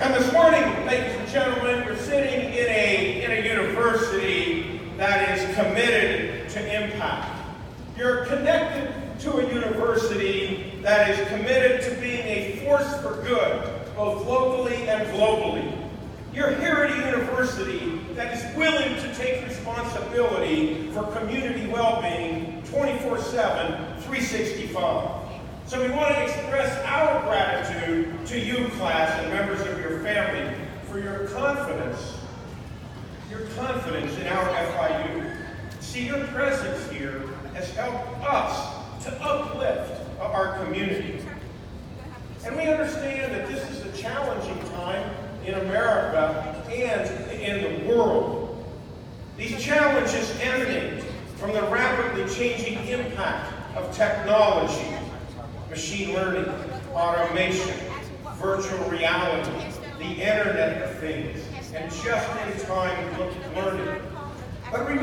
And this morning, ladies and gentlemen, we're sitting in a, in a university that is committed to impact. You're connected to a university that is committed to being a force for good, both locally and globally. You're here at a university that is willing to take responsibility for community well-being 24-7, 365. So we want to express our and members of your family for your confidence, your confidence in our FIU. See, your presence here has helped us to uplift our community. And we understand that this is a challenging time in America and in the world. These challenges emanate from the rapidly changing impact of technology, machine learning, automation, virtual reality, the Internet of Things, and just-in-time learning. But remember,